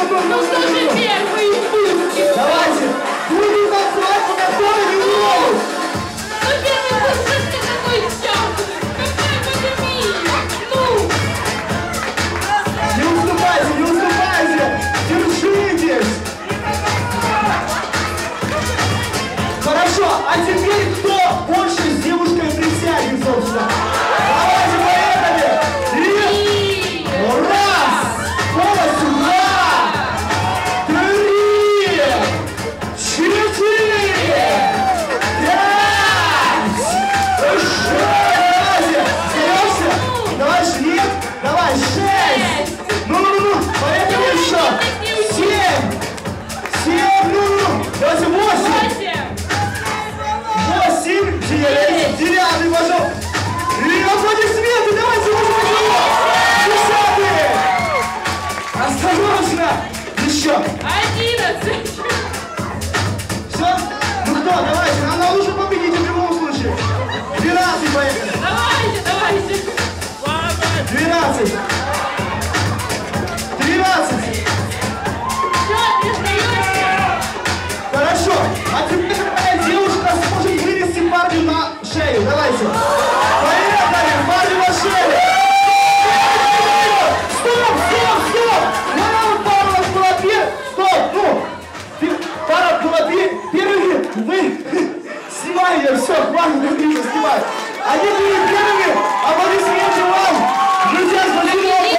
Ну что же первый? Давайте! Будем назвать, который не можешь! Ну первый пункт, это какой чёрт? Какая пандемия? Ну! Не уступайте, не уступайте! Держитесь! Ну. Хорошо, а теперь кто? Renato!